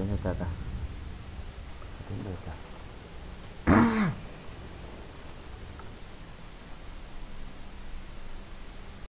đến đây ta ta. Đến đây ta.